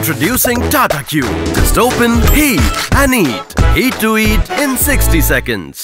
Introducing Tata Q. Just open, heat and eat. Heat to eat in 60 seconds.